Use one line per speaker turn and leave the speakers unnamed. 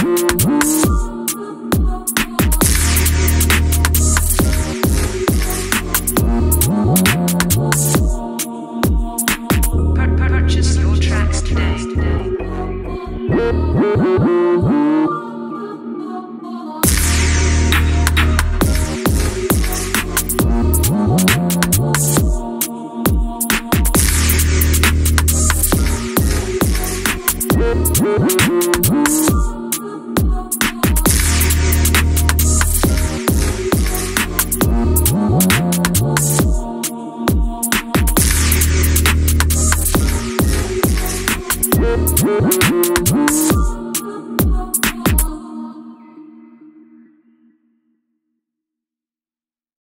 Woo!